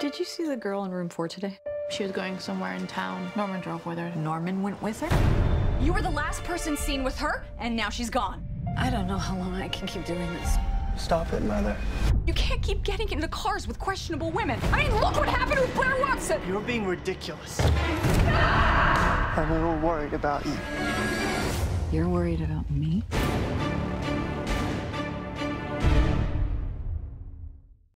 Did you see the girl in room four today? She was going somewhere in town. Norman drove with her. Norman went with her? You were the last person seen with her, and now she's gone. I don't know how long I can keep doing this. Stop it, Mother. You can't keep getting into cars with questionable women. I mean, look what happened with Blair Watson. You're being ridiculous. I'm a little worried about you. You're worried about me?